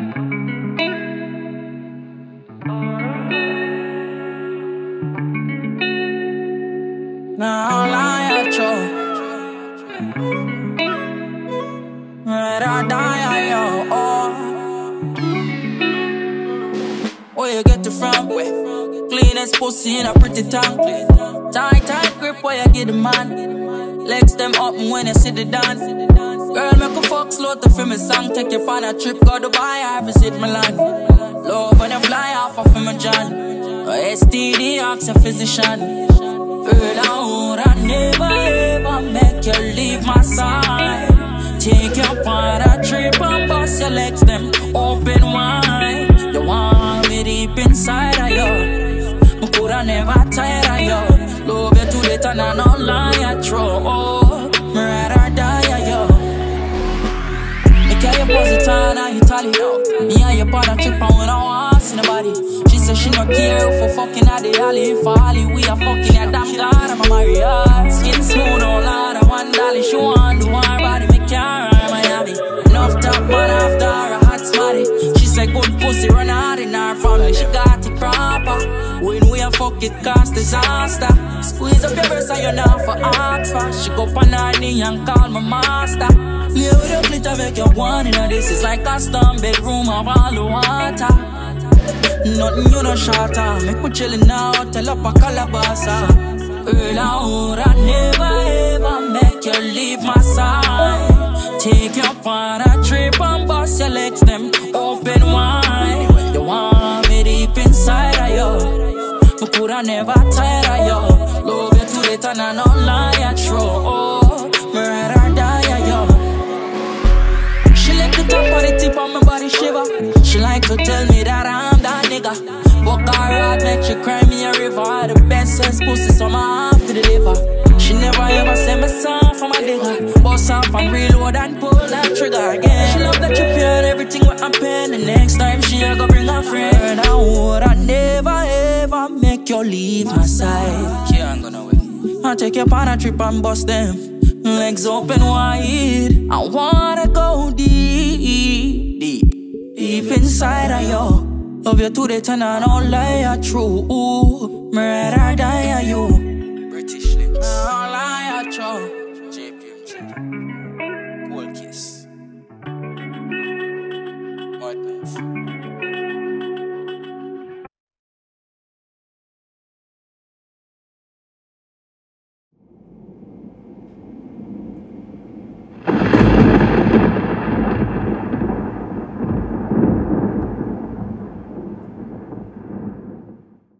Now all I had you Where I die yo oh Where you get it from? Cleanest pussy in a pretty tongue Tight tight grip where you get the man Legs them up when you see the dance. Girl, make a fuck slow to feel me song. Take you on a trip, go Dubai, I visit Milan. Love when you fly off of my John. STD, ask a physician. Girl, I would never ever make you leave my side. Take you on a trip and bust your legs, them open wide. You want me deep inside of you. But could I never tire of you? Late and I don't lie, I throw. Oh, me rather die of you. Me carry your pussy on a Italy. Me and your partner trip and we don't want see nobody. She say she no care for fucking at the alley. For alley, we are fucking at damn God, I'm a Maria. Skin smooth, oh Lord, I want dolly. She want do her body, me can't ride Miami. Enough top man after a hot smarty. She say good pussy run hard in her family. She got it proper. When we a fuck it cause disaster. Squeeze up your breast and you're not for Oxford. She go on her knee and call my master. Play with your glitter, make you one in this is like a storm bedroom of all the water. Nothing you no shorter, make me chillin' now, tell up a calabasa. Girl, I would I never ever make you leave my side. Take you on a trip and bust your legs, them open wide. You, but never tire of you? Love you too late and I don't lie, true. Oh, me rather die of you. She lick the top of the tip on my body shiver. She like to tell me that I'm that nigga. Her hard, make she cry me a river. The best sense pussy, so my half to deliver. She never ever send me song for my digger. Boss off and reload and pull that trigger again. She love that you pay everything what I'm paying. The next time she a go bring a friend. Leave my side. Yeah, I'm gonna wait. I take you on a trip and bust them. Legs open wide. I wanna go deep, deep, deep inside of you. Love you to the ten and all lie are true. Me